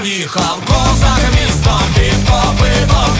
Заїхав козак містом під копитом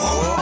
Oh.